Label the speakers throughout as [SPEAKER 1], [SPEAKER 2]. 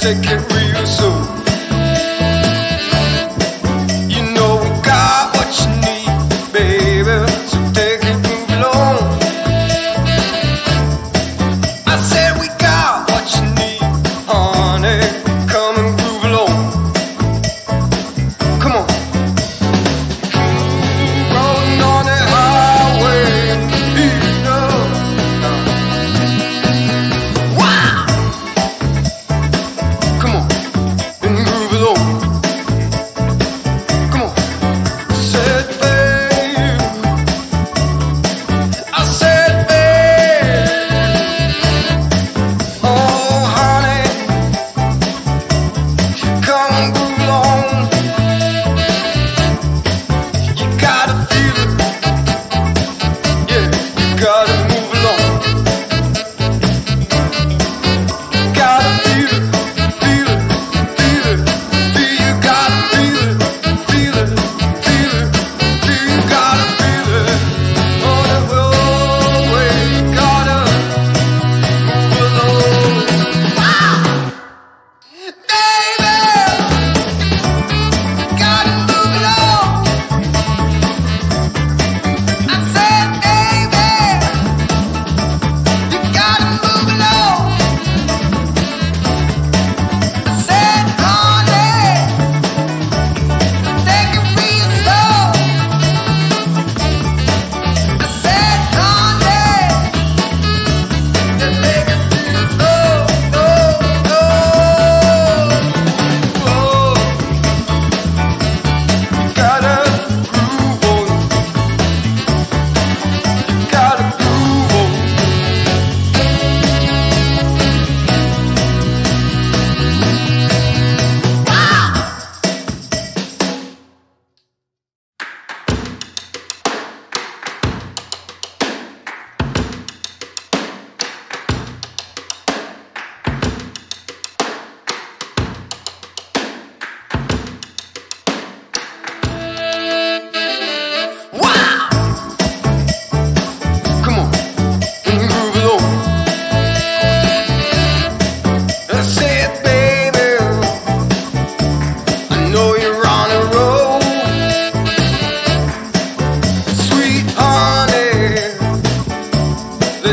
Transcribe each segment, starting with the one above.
[SPEAKER 1] Take it real.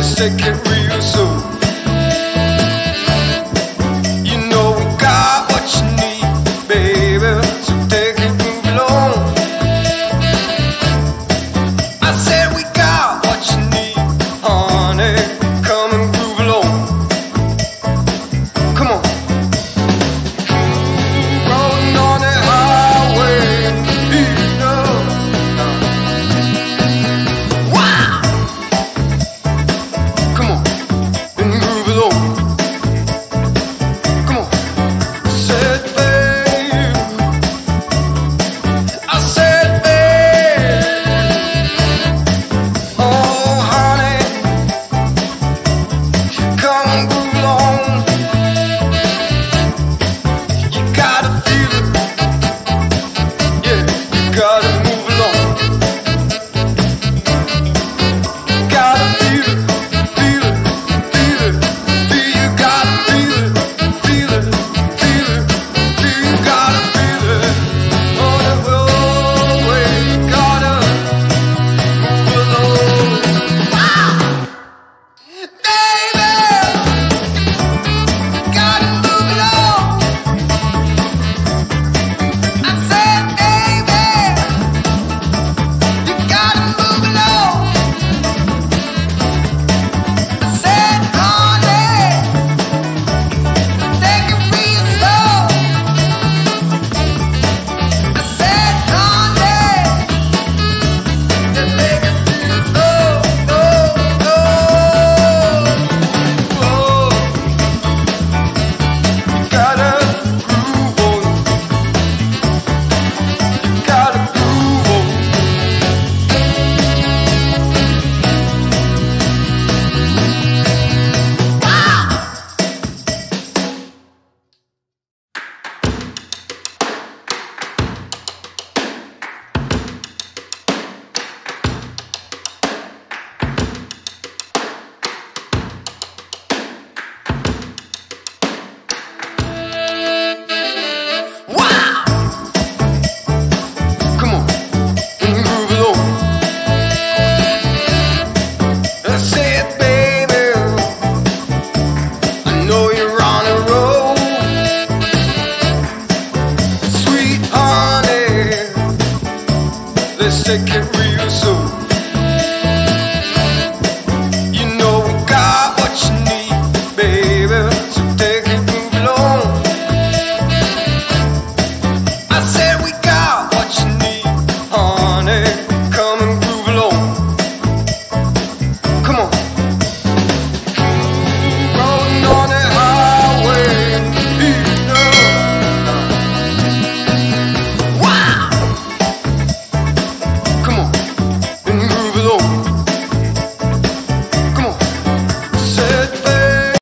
[SPEAKER 1] second real soon. they second soon?